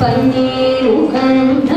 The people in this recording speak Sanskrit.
पन्नेरुहन्त